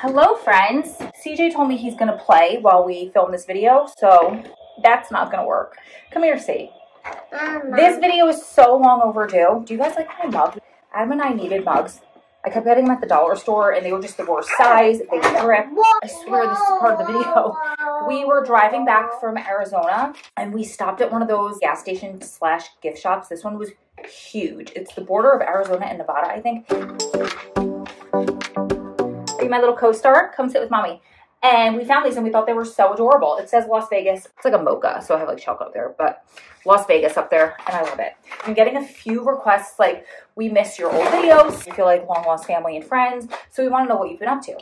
Hello friends. CJ told me he's gonna play while we film this video, so that's not gonna work. Come here, C. This video is so long overdue. Do you guys like my mug? Adam and I needed mugs. I kept getting them at the dollar store and they were just the worst size. They drip. I swear this is part of the video. We were driving back from Arizona and we stopped at one of those gas station slash gift shops. This one was huge. It's the border of Arizona and Nevada, I think. My little co-star? Come sit with mommy. And we found these and we thought they were so adorable. It says Las Vegas. It's like a mocha, so I have like chocolate there, but Las Vegas up there, and I love it. I'm getting a few requests like, we miss your old videos. We feel like long lost family and friends. So we want to know what you've been up to.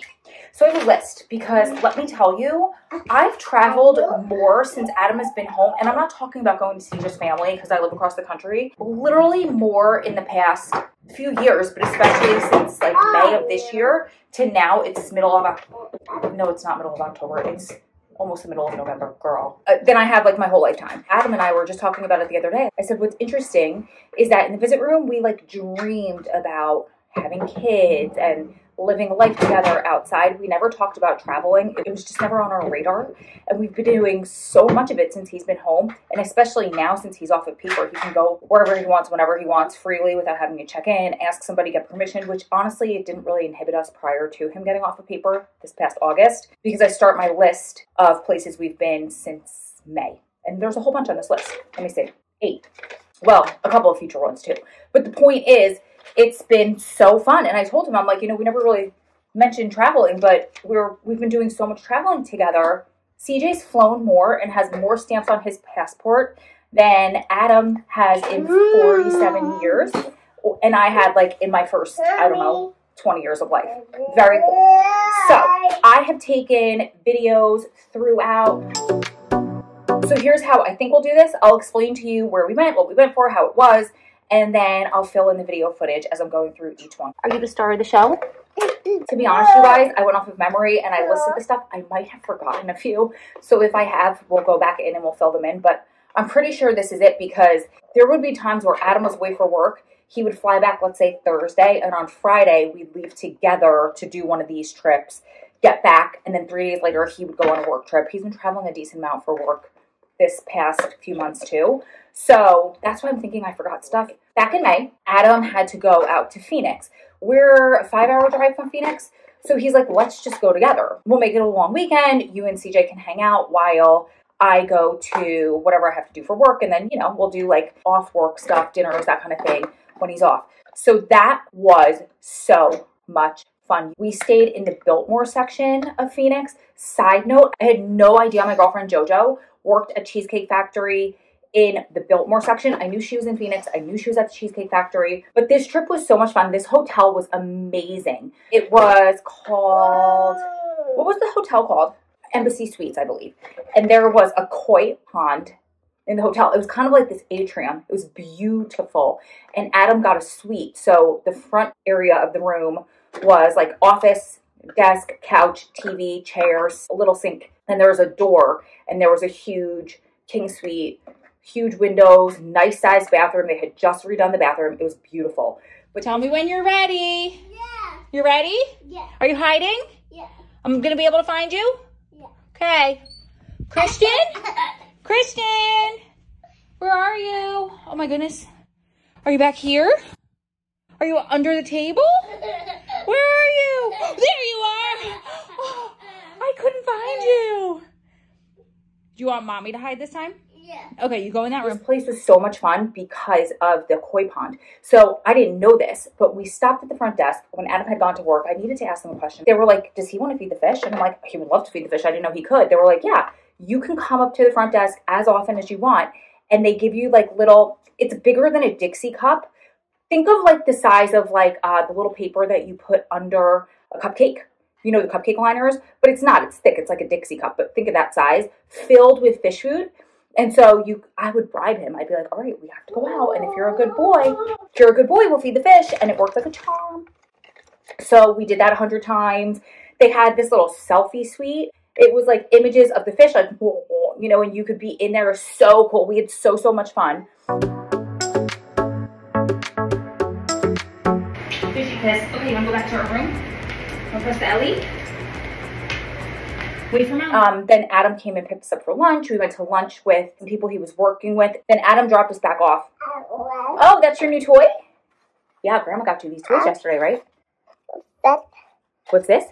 So I have a list because let me tell you, I've traveled more since Adam has been home. And I'm not talking about going to see his family because I live across the country. Literally more in the past few years, but especially since like May of this year to now, it's middle of no, it's not middle of October. It's almost the middle of November, girl. Uh, then I have like my whole lifetime. Adam and I were just talking about it the other day. I said, what's interesting is that in the visit room, we like dreamed about having kids and living life together outside. We never talked about traveling. It was just never on our radar. And we've been doing so much of it since he's been home. And especially now since he's off of paper, he can go wherever he wants, whenever he wants, freely without having to check in, ask somebody, get permission, which honestly, it didn't really inhibit us prior to him getting off of paper this past August because I start my list of places we've been since May. And there's a whole bunch on this list. Let me see. Eight. Well, a couple of future ones too. But the point is, it's been so fun. And I told him, I'm like, you know, we never really mentioned traveling, but we're we've been doing so much traveling together. CJ's flown more and has more stamps on his passport than Adam has in 47 years. And I had like in my first, I don't know, 20 years of life. Very cool. So I have taken videos throughout. So here's how I think we'll do this. I'll explain to you where we went, what we went for, how it was, and then I'll fill in the video footage as I'm going through each one. Are you the star of the show? to be honest, you guys, I went off of memory and I listed the stuff. I might have forgotten a few. So if I have, we'll go back in and we'll fill them in. But I'm pretty sure this is it because there would be times where Adam was away for work. He would fly back, let's say Thursday, and on Friday, we'd leave together to do one of these trips, get back, and then three days later, he would go on a work trip. He's been traveling a decent amount for work this past few months too. So that's why I'm thinking I forgot stuff. Back in May, Adam had to go out to Phoenix. We're a five hour drive from Phoenix. So he's like, let's just go together. We'll make it a long weekend. You and CJ can hang out while I go to whatever I have to do for work. And then, you know, we'll do like off work stuff, dinners, that kind of thing when he's off. So that was so much fun. We stayed in the Biltmore section of Phoenix. Side note, I had no idea my girlfriend JoJo worked at Cheesecake Factory in the Biltmore section. I knew she was in Phoenix. I knew she was at the Cheesecake Factory. But this trip was so much fun. This hotel was amazing. It was called, what was the hotel called? Embassy Suites, I believe. And there was a koi pond in the hotel. It was kind of like this atrium. It was beautiful. And Adam got a suite. So the front area of the room was like office, desk, couch, TV, chairs, a little sink. And there was a door and there was a huge king suite huge windows, nice sized bathroom. They had just redone the bathroom. It was beautiful. But tell me when you're ready. Yeah. You ready? Yeah. Are you hiding? Yeah. I'm gonna be able to find you? Yeah. Okay. Christian? Christian! Where are you? Oh my goodness. Are you back here? Are you under the table? Where are you? There you are! Oh, I couldn't find you. Do you want mommy to hide this time? Yeah. Okay, you go in that room. This place was so much fun because of the koi pond. So I didn't know this, but we stopped at the front desk when Adam had gone to work. I needed to ask them a question. They were like, "Does he want to feed the fish?" And I'm like, "He would love to feed the fish." I didn't know he could. They were like, "Yeah, you can come up to the front desk as often as you want." And they give you like little. It's bigger than a Dixie cup. Think of like the size of like uh, the little paper that you put under a cupcake you know the cupcake liners, but it's not. It's thick. It's like a Dixie cup, but think of that size, filled with fish food. And so you, I would bribe him. I'd be like, all right, we have to go out. And if you're a good boy, if you're a good boy, we'll feed the fish. And it worked like a charm. So we did that a hundred times. They had this little selfie suite. It was like images of the fish, like, you know, and you could be in there. So cool. We had so, so much fun. Fishy piss. Okay, you wanna go back to our room? Wanna press the Ellie? Wait for Um, then Adam came and picked us up for lunch. We went to lunch with some people he was working with. Then Adam dropped us back off. Oh, that's your new toy? Yeah, Grandma got you these toys yesterday, right? What's this?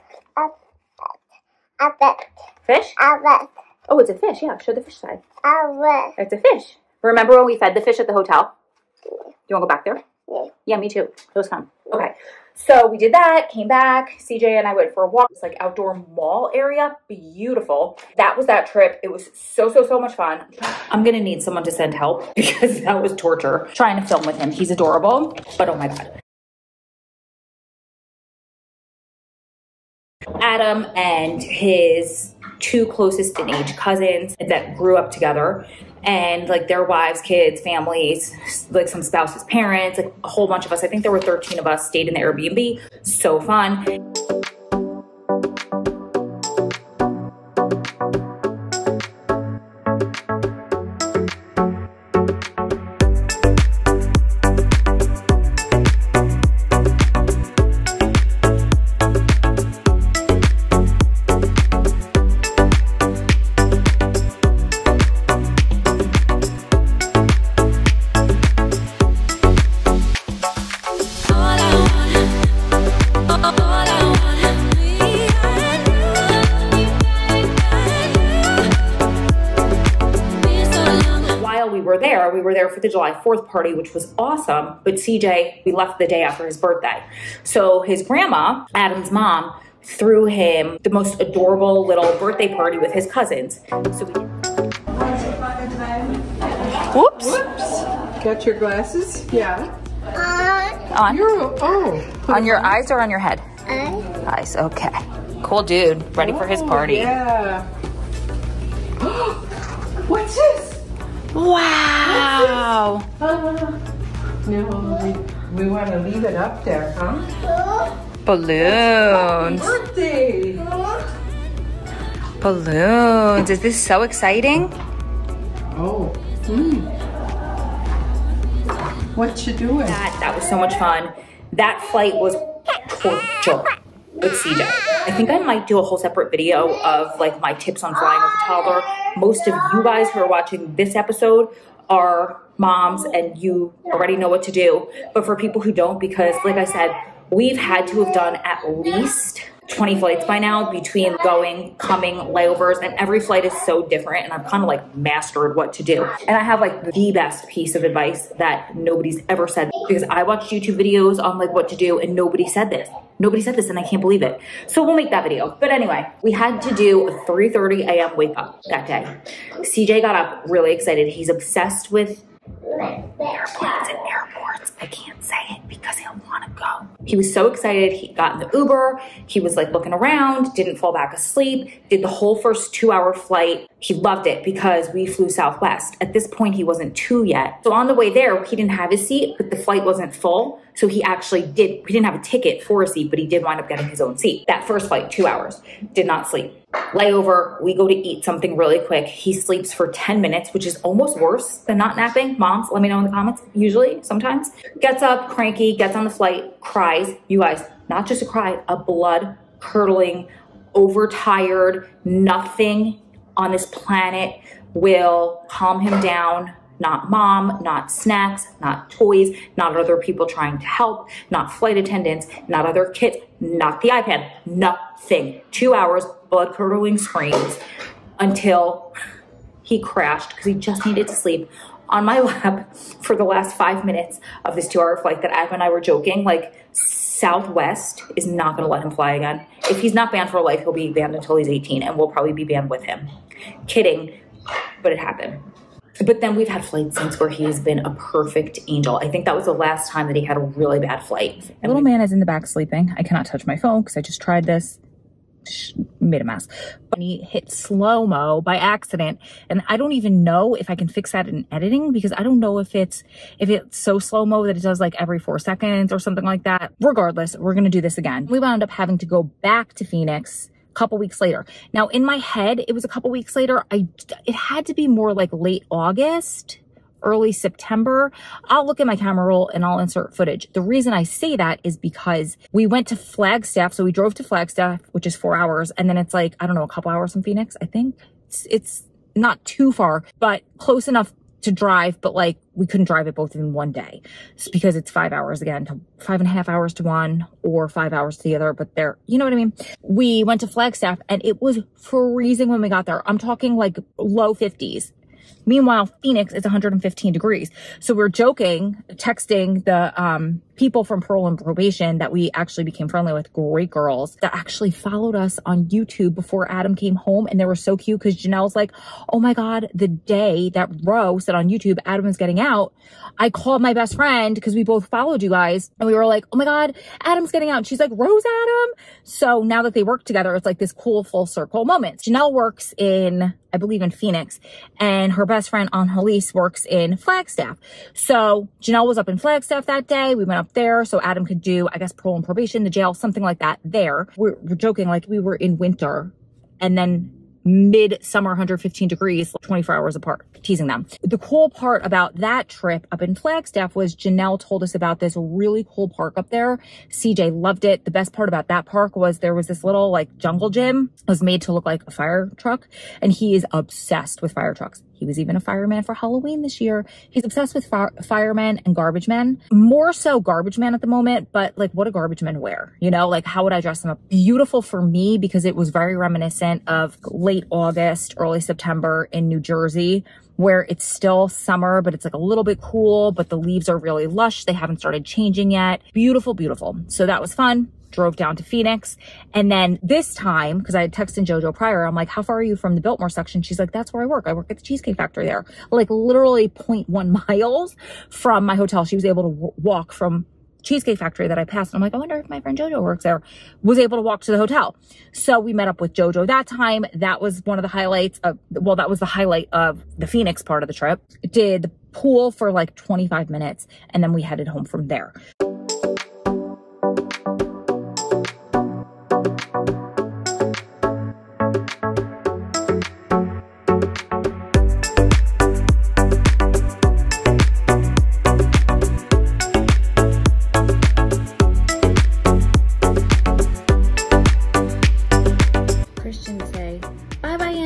A bet. Fish? A bet. Oh, it's a fish. Yeah, show the fish side. A bet. It's a fish. Remember when we fed the fish at the hotel? Do you want to go back there? Yeah. Yeah, me too. It was fun. Okay. So we did that, came back. CJ and I went for a walk. It's like outdoor mall area. Beautiful. That was that trip. It was so, so, so much fun. I'm going to need someone to send help because that was torture trying to film with him. He's adorable, but oh my God. Adam and his two closest in age cousins that grew up together and like their wives, kids, families, like some spouses, parents, like a whole bunch of us. I think there were 13 of us stayed in the Airbnb. So fun. The July 4th party, which was awesome. But CJ, we left the day after his birthday. So his grandma, Adam's mom, threw him the most adorable little birthday party with his cousins. So we Whoops. Whoops. Got your glasses? Yeah. Uh, on. You're, oh. On your eyes or on your head? I. Eyes. Okay. Cool dude. Ready for his Oh, party. Yeah. What's this? Wow. No, we, we want to leave it up there, huh? Balloons. Balloons. Is this so exciting? Oh. Hmm. What you doing? That, that was so much fun. That flight was torture with CJ. I think I might do a whole separate video of like my tips on flying with a toddler. Most of you guys who are watching this episode are moms and you already know what to do. But for people who don't, because like I said, we've had to have done at least 20 flights by now between going, coming, layovers, and every flight is so different. And I've kind of like mastered what to do. And I have like the best piece of advice that nobody's ever said because I watched YouTube videos on like what to do and nobody said this. Nobody said this and I can't believe it. So we'll make that video. But anyway, we had to do a 3.30 a.m. wake up that day. CJ got up really excited. He's obsessed with airplanes and airports. I can't say it because he'll want to go. He was so excited. He got in the Uber. He was like looking around, didn't fall back asleep, did the whole first two hour flight. He loved it because we flew Southwest. At this point, he wasn't two yet. So on the way there, he didn't have his seat, but the flight wasn't full. So he actually did, he didn't have a ticket for a seat, but he did wind up getting his own seat. That first flight, two hours, did not sleep. Layover, we go to eat something really quick. He sleeps for 10 minutes, which is almost worse than not napping. Moms, let me know in the comments. Usually, sometimes. Gets up, cranky, gets on the flight, cries. You guys, not just a cry, a blood curdling, overtired, nothing on this planet will calm him down. Not mom, not snacks, not toys, not other people trying to help, not flight attendants, not other kids, not the iPad, nothing. Two hours, blood curdling screams until he crashed because he just needed to sleep on my lap for the last five minutes of this two hour flight that Adam and I were joking. Like, Southwest is not going to let him fly again. If he's not banned for life, he'll be banned until he's 18 and we'll probably be banned with him. Kidding, but it happened. But then we've had flights since where he has been a perfect angel. I think that was the last time that he had a really bad flight. My little man is in the back sleeping. I cannot touch my phone because I just tried this. Made a mess. But he hit slow mo by accident, and I don't even know if I can fix that in editing because I don't know if it's if it's so slow mo that it does like every four seconds or something like that. Regardless, we're gonna do this again. We wound up having to go back to Phoenix couple weeks later. Now in my head, it was a couple weeks later. I it had to be more like late August early September. I'll look at my camera roll and I'll insert footage. The reason I say that is because we went to Flagstaff. So we drove to Flagstaff, which is four hours. And then it's like, I don't know, a couple hours from Phoenix, I think. It's, it's not too far, but close enough to drive, but like we couldn't drive it both in one day It's because it's five hours again to five and a half hours to one or five hours to the other. But they're, you know what I mean? We went to Flagstaff and it was freezing when we got there. I'm talking like low 50s. Meanwhile, Phoenix is 115 degrees. So we're joking, texting the um, people from Parole and Probation that we actually became friendly with, great girls that actually followed us on YouTube before Adam came home. And they were so cute because Janelle's like, oh my God, the day that Ro said on YouTube, Adam is getting out, I called my best friend because we both followed you guys. And we were like, oh my God, Adam's getting out. And she's like, Ro's Adam. So now that they work together, it's like this cool full circle moment. Janelle works in I believe in Phoenix, and her best friend Annalise works in Flagstaff. So Janelle was up in Flagstaff that day. We went up there so Adam could do, I guess, parole and probation, the jail, something like that there. We're, we're joking like we were in winter and then midsummer 115 degrees 24 hours apart teasing them. The cool part about that trip up in flagstaff was janelle told us about this really cool park up there. Cj loved it. The best part about that park was there was this little like jungle gym. It was made to look like a fire truck and he is obsessed with fire trucks he was even a fireman for Halloween this year. He's obsessed with fire- firemen and garbage men. More so garbage men at the moment, but like what do garbage men wear? You know, like how would I dress them up? Beautiful for me because it was very reminiscent of late August, early September in New Jersey where it's still summer, but it's like a little bit cool, but the leaves are really lush. They haven't started changing yet. Beautiful, beautiful. So that was fun drove down to Phoenix. And then this time, because I had texted Jojo prior, I'm like, how far are you from the Biltmore section? She's like, that's where I work. I work at the Cheesecake Factory there. Like literally 0.1 miles from my hotel. She was able to walk from Cheesecake Factory that I passed. I'm like, I wonder if my friend Jojo works there. Was able to walk to the hotel. So we met up with Jojo that time. That was one of the highlights of, well, that was the highlight of the Phoenix part of the trip. Did the pool for like 25 minutes and then we headed home from there.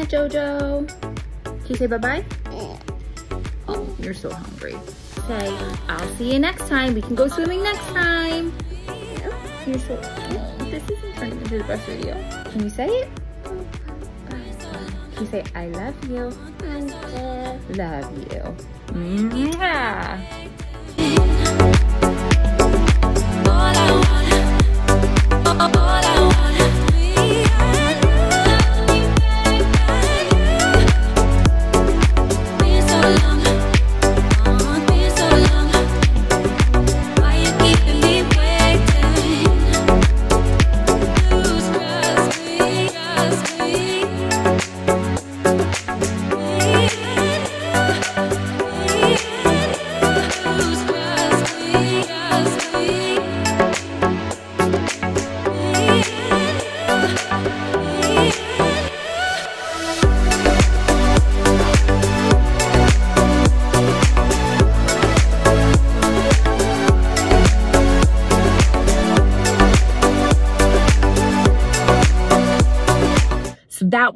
Jojo. Can you say bye bye? Oh, you're so hungry. Say, I'll see you next time. We can go swimming next time. You're so, oh, this isn't turning into the best video. Can you say it? Can you say, I love you? Love you. Mm, All I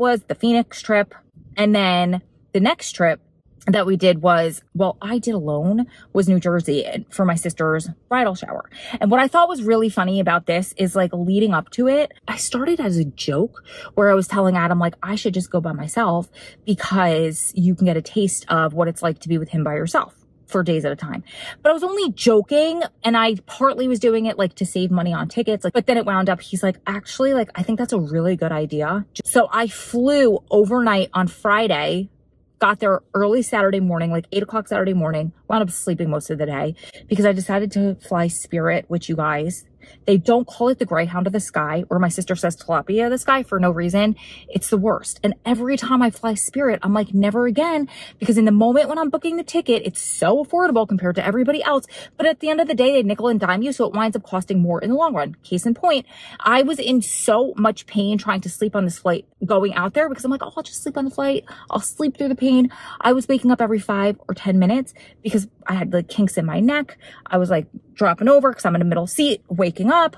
was the Phoenix trip. And then the next trip that we did was, well, I did alone was New Jersey for my sister's bridal shower. And what I thought was really funny about this is like leading up to it, I started as a joke where I was telling Adam, like, I should just go by myself because you can get a taste of what it's like to be with him by yourself for days at a time. But I was only joking and I partly was doing it like to save money on tickets. Like, but then it wound up, he's like, actually, like, I think that's a really good idea. So I flew overnight on Friday, got there early Saturday morning, like eight o'clock Saturday morning, wound up sleeping most of the day because I decided to fly Spirit, which you guys They don't call it the Greyhound of the Sky, or my sister says Tilapia of the Sky for no reason. It's the worst. And every time I fly Spirit, I'm like, never again. Because in the moment when I'm booking the ticket, it's so affordable compared to everybody else. But at the end of the day, they nickel and dime you. So it winds up costing more in the long run. Case in point, I was in so much pain trying to sleep on this flight going out there because I'm like, oh, I'll just sleep on the flight. I'll sleep through the pain. I was waking up every five or 10 minutes because I had like kinks in my neck. I was like dropping over because I'm in a middle seat, waking up.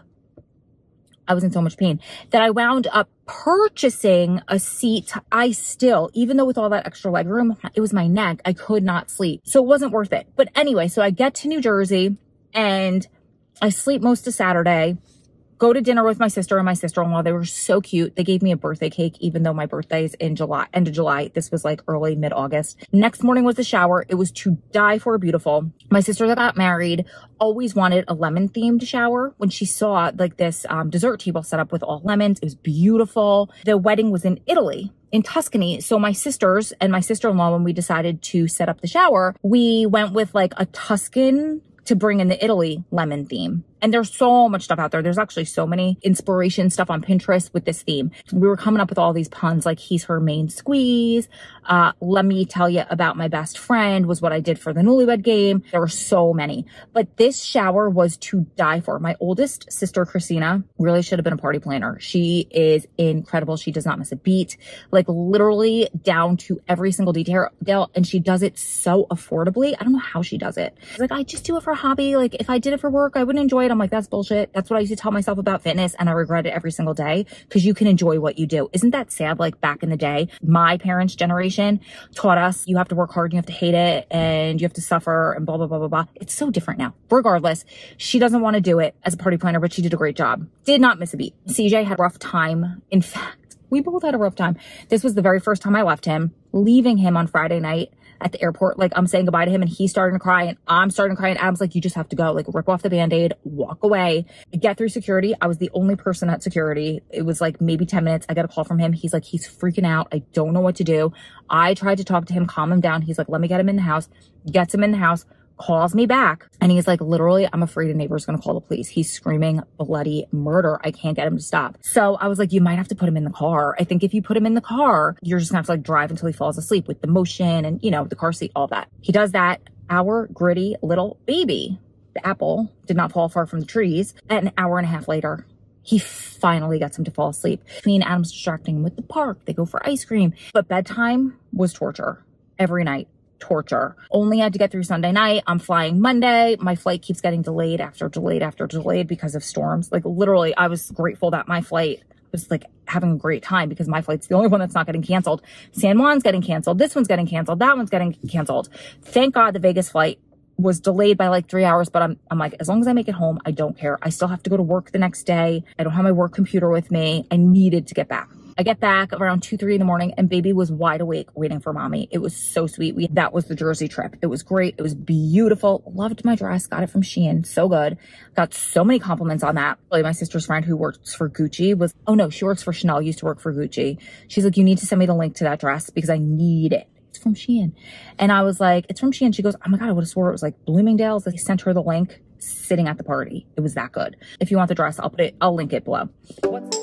I was in so much pain that I wound up purchasing a seat. I still, even though with all that extra leg room, it was my neck. I could not sleep. So it wasn't worth it. But anyway, so I get to New Jersey and I sleep most of Saturday go to dinner with my sister and my sister-in-law. They were so cute. They gave me a birthday cake, even though my birthday is in July, end of July. This was like early mid-August. Next morning was the shower. It was to die for beautiful. My sister that got married always wanted a lemon themed shower. When she saw like this um, dessert table set up with all lemons, it was beautiful. The wedding was in Italy in Tuscany. So my sisters and my sister-in-law, when we decided to set up the shower, we went with like a Tuscan to bring in the Italy lemon theme. And there's so much stuff out there. There's actually so many inspiration stuff on Pinterest with this theme. We were coming up with all these puns like he's her main squeeze. Uh, let me tell you about my best friend was what I did for the newlywed game. There were so many, but this shower was to die for. My oldest sister, Christina, really should have been a party planner. She is incredible. She does not miss a beat, like literally down to every single detail. And she does it so affordably. I don't know how she does it. She's like, I just do it for a hobby. Like if I did it for work, I wouldn't enjoy it. I'm like, that's bullshit. That's what I used to tell myself about fitness. And I regret it every single day because you can enjoy what you do. Isn't that sad? Like back in the day, my parents' generation taught us you have to work hard you have to hate it and you have to suffer and blah, blah, blah, blah, blah. It's so different now. Regardless, she doesn't want to do it as a party planner, but she did a great job. Did not miss a beat. CJ had a rough time. In fact, we both had a rough time. This was the very first time I left him, leaving him on Friday night at the airport. Like I'm saying goodbye to him and he's starting to cry and I'm starting to cry. And Adam's like, you just have to go, like rip off the band-aid, walk away, get through security. I was the only person at security. It was like maybe 10 minutes. I got a call from him. He's like, he's freaking out. I don't know what to do. I tried to talk to him, calm him down. He's like, let me get him in the house, gets him in the house calls me back and he's like, literally, I'm afraid a neighbor's gonna call the police. He's screaming bloody murder. I can't get him to stop. So I was like, you might have to put him in the car. I think if you put him in the car, you're just gonna have to like drive until he falls asleep with the motion and, you know, the car seat, all that. He does that. Our gritty little baby, the apple, did not fall far from the trees. An hour and a half later, he finally gets him to fall asleep. Me and Adam's distracting him with the park. They go for ice cream. But bedtime was torture every night torture. Only had to get through Sunday night. I'm flying Monday. My flight keeps getting delayed after delayed after delayed because of storms. Like literally, I was grateful that my flight was like having a great time because my flight's the only one that's not getting canceled. San Juan's getting canceled. This one's getting canceled. That one's getting canceled. Thank God the Vegas flight was delayed by like three hours, but I'm, I'm like, as long as I make it home, I don't care. I still have to go to work the next day. I don't have my work computer with me. I needed to get back. I get back around two, three in the morning and baby was wide awake waiting for mommy. It was so sweet. We, that was the Jersey trip. It was great. It was beautiful. Loved my dress. Got it from Shein. So good. Got so many compliments on that. Really, my sister's friend who works for Gucci was, oh no, she works for Chanel, used to work for Gucci. She's like, you need to send me the link to that dress because I need it. It's from Shein. And I was like, it's from Shein. She goes, oh my God, I would have swore it was like Bloomingdale's. They sent her the link sitting at the party. It was that good. If you want the dress, I'll put it, I'll link it below. What's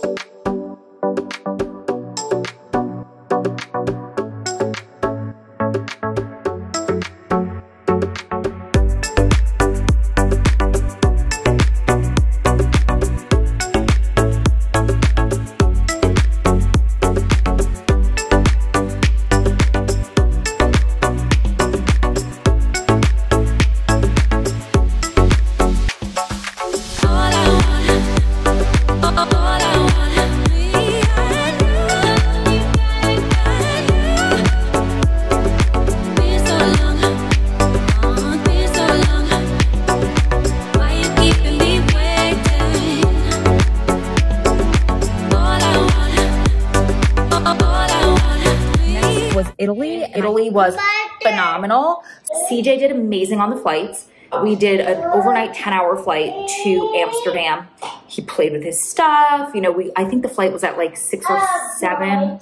was phenomenal. CJ did amazing on the flights. We did an overnight 10 hour flight to Amsterdam. He played with his stuff. You know, we, I think the flight was at like six or seven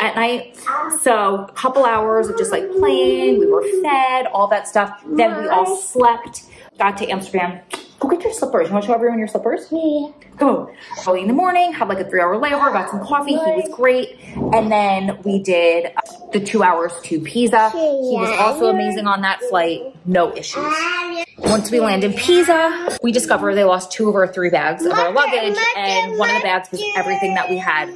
at night. So a couple hours of just like playing. We were fed, all that stuff. Then we all slept, got to Amsterdam, Go get your slippers. You want to show everyone your slippers? Yeah. Go. Early in the morning, had like a three hour layover, got some coffee. He was great. And then we did uh, the two hours to Pisa. He was also amazing on that flight. No issues. Once we land in Pisa, we discover they lost two of our three bags of our luggage, and one of the bags was everything that we had.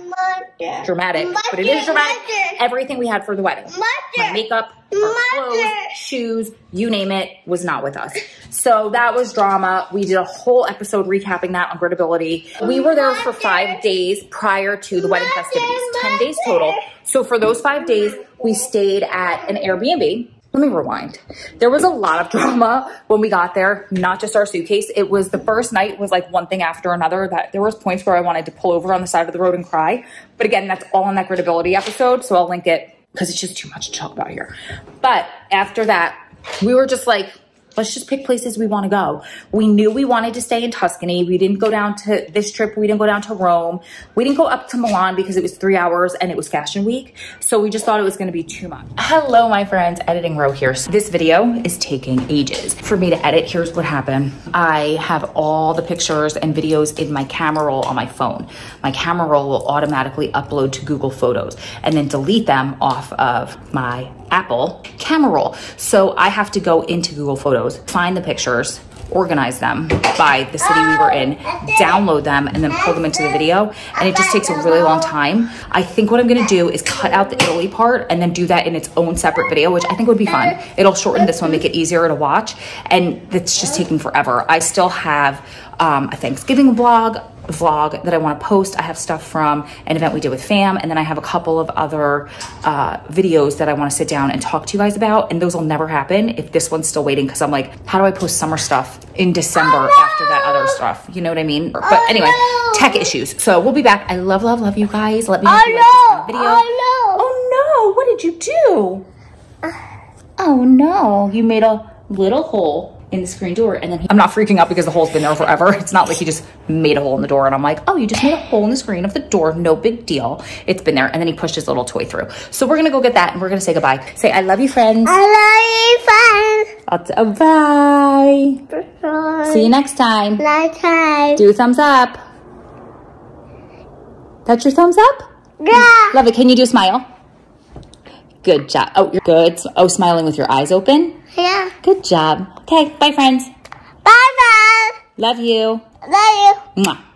Dramatic, but it is dramatic. Everything we had for the wedding, my makeup, clothes, shoes, you name it, was not with us. So that was drama. We did a whole episode recapping that on Gritability. We were there for five days prior to the wedding festivities, 10 days total. So for those five days, we stayed at an Airbnb. Let me rewind. There was a lot of drama when we got there, not just our suitcase. It was the first night was like one thing after another that there was points where I wanted to pull over on the side of the road and cry. But again, that's all in that gritability episode. So I'll link it because it's just too much to talk about here. But after that, we were just like, let's just pick places we want to go. We knew we wanted to stay in Tuscany. We didn't go down to this trip. We didn't go down to Rome. We didn't go up to Milan because it was three hours and it was fashion week. So we just thought it was going to be too much. Hello, my friends. Editing Ro here. So this video is taking ages for me to edit. Here's what happened. I have all the pictures and videos in my camera roll on my phone. My camera roll will automatically upload to Google Photos and then delete them off of my Apple camera roll. So I have to go into Google Photos, find the pictures, organize them by the city we were in, download them, and then pull them into the video. And it just takes a really long time. I think what I'm gonna do is cut out the Italy part and then do that in its own separate video, which I think would be fun. It'll shorten this one, make it easier to watch. And it's just taking forever. I still have um, a Thanksgiving vlog, vlog that I want to post. I have stuff from an event we did with fam, and then I have a couple of other uh, videos that I want to sit down and talk to you guys about. And those will never happen if this one's still waiting because I'm like, how do I post summer stuff in December after that other stuff? You know what I mean? But anyway, tech issues. So we'll be back. I love, love, love you guys. Let me know if you like this kind of video. Oh no! What did you do? Oh no! You made a little hole in the screen door, and then he, I'm not freaking out because the hole's been there forever. It's not like he just made a hole in the door, and I'm like, oh, you just made a hole in the screen of the door. No big deal. It's been there, and then he pushed his little toy through. So we're gonna go get that, and we're gonna say goodbye. Say, I love you, friends. I oh, bye. love you, friends. Oh, bye. See you next time. Night time. Do a thumbs up. That's your thumbs up? Yeah. Love it. Can you do a smile? Good job. Oh, you're good. Oh, smiling with your eyes open. Yeah. Good job. Okay, bye, friends. Bye bye. Love you. Love you. Mwah.